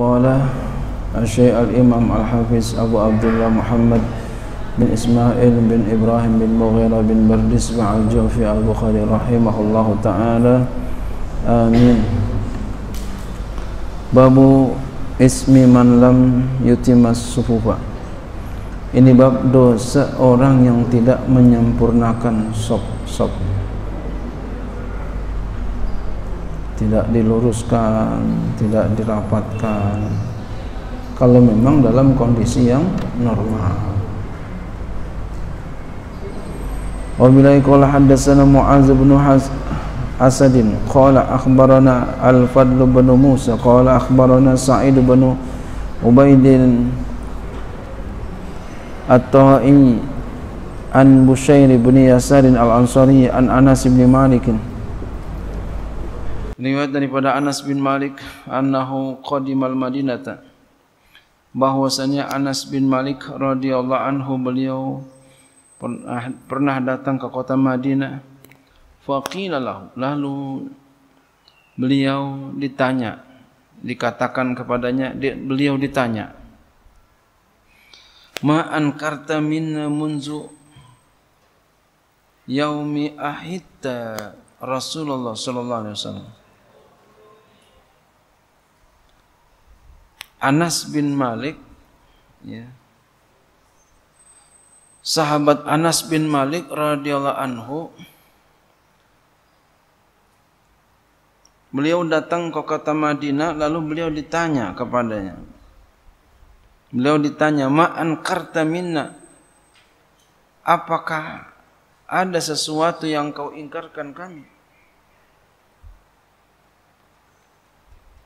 قال الشيخ الإمام الحافظ أبو عبد الله محمد بن إسماعيل بن إبراهيم بن مغيرة بن بردس مع الجوفي البخاري رحمه الله تعالى آمين باب اسم من لم يتم الصفوف ini bab dosa orang yang tidak menyempurnakan sop-sop Tidak diluruskan tidak dirapatkan. Kalau memang dalam kondisi yang normal. Wabillahi qala haddatsana Mu'adz bin Asad qala akhbarana Al-Fadl bin Musa. Qala akhbarana Sa'id bin Ubaidin At-Ta'i an Bushair bin Yasar al-Ansari an Anas bin Malik Riwayat daripada Anas bin Malik annahu qadimal Madinata. Bahwasanya Anas bin Malik radhiyallahu anhu beliau pernah, pernah datang ke kota Madinah. Faqila lahu. Lalu beliau ditanya dikatakan kepadanya beliau ditanya ma ankarta minna munzu yaumi ahitta Rasulullah sallallahu alaihi wasallam Anas bin Malik ya sahabat Anas bin Malik radhiyallahu anhu beliau datang ke kota Madinah lalu beliau ditanya kepadanya Beliau ditanya, "Ma'an karta minna?" Apakah ada sesuatu yang kau ingkarkan kami?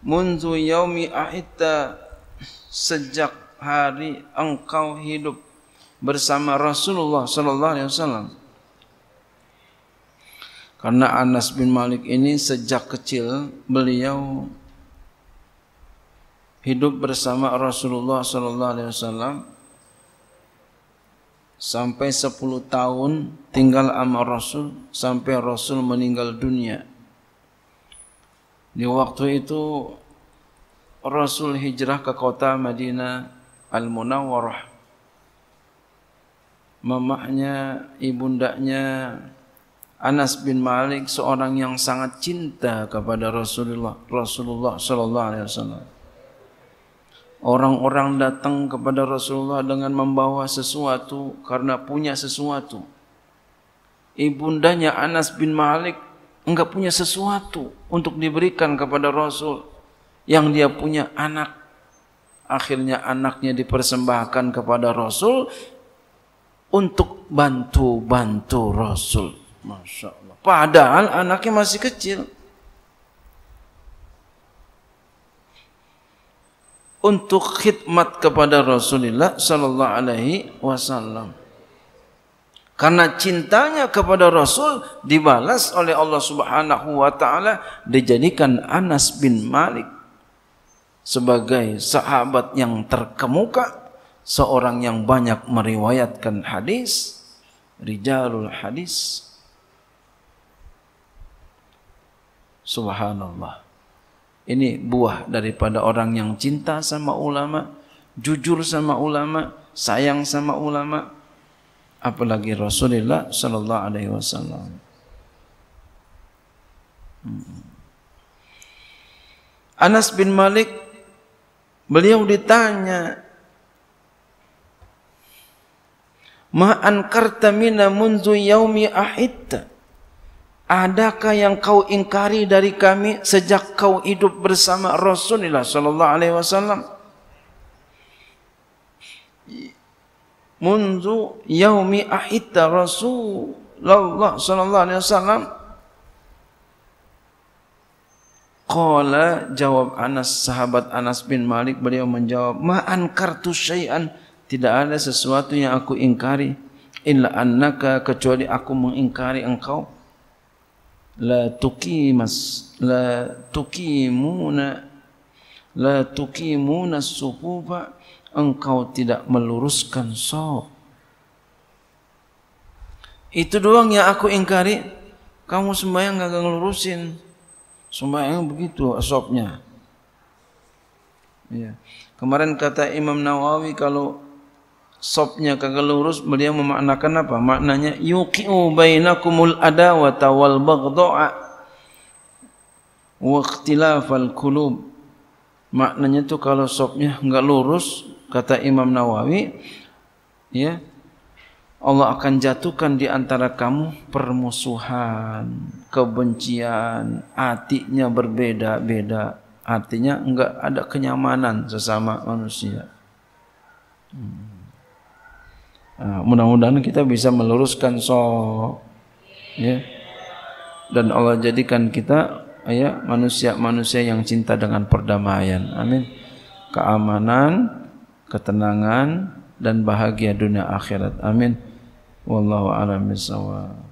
Munzu yaumi ahitta sejak hari engkau hidup bersama Rasulullah sallallahu alaihi wasallam. Karena Anas bin Malik ini sejak kecil beliau hidup bersama Rasulullah sallallahu alaihi wasallam sampai 10 tahun tinggal sama Rasul sampai Rasul meninggal dunia. Di waktu itu Rasul hijrah ke kota Madinah Al-Munawwarah. Mamahnya, ibundanya Anas bin Malik seorang yang sangat cinta kepada Rasulullah Rasulullah sallallahu alaihi wasallam. Orang-orang datang kepada Rasulullah dengan membawa sesuatu karena punya sesuatu. Ibundanya Anas bin Malik enggak punya sesuatu untuk diberikan kepada Rasul yang dia punya anak. Akhirnya anaknya dipersembahkan kepada Rasul untuk bantu-bantu Rasul. Masya Allah. Padahal anaknya masih kecil. untuk khidmat kepada Rasulullah sallallahu alaihi wasallam. Karena cintanya kepada Rasul dibalas oleh Allah Subhanahu wa taala dijadikan Anas bin Malik sebagai sahabat yang terkemuka, seorang yang banyak meriwayatkan hadis, rijalul hadis. Subhanallah. Ini buah daripada orang yang cinta sama ulama, jujur sama ulama, sayang sama ulama, apalagi Rasulullah sallallahu alaihi wasallam. Hmm. Anas bin Malik beliau ditanya Ma ankarta mina mundu yaumi ahitta Adakah yang kau ingkari dari kami sejak kau hidup bersama Rasulullah sallallahu alaihi wasallam? Mundu yaumi ahitta Rasulullah sallallahu alaihi wasallam Qala jawab Anas sahabat Anas bin Malik beliau menjawab ma ankartu syai'an. Tidak ada sesuatu yang aku ingkari illa annaka kecuali aku mengingkari engkau. La tuqimas la tuqimuna la tuqimuna sufufa. Engkau tidak meluruskan saf itu doang yang aku ingkari. Kamu sembahyang enggak ngelurusin sembahyang begitu safnya Ya. Kemarin kata Imam Nawawi kalau sopnya kagak lurus beliau memaknakan apa? Maknanya yuqi'u bainakumul adawata wal baghdha'a wa ikhtilafal qulub. Maknanya tu kalau sopnya enggak lurus kata Imam Nawawi ya Allah akan jatuhkan di antara kamu permusuhan, kebencian, hatinya berbeda-beda. Artinya enggak ada kenyamanan sesama manusia. Hmm. Nah, mudah-mudahan kita bisa meluruskan so ya. Dan Allah jadikan kita ya manusia-manusia yang cinta dengan perdamaian. Amin. Keamanan, ketenangan dan bahagia dunia akhirat. Amin. Wallahu a'lam bishawab.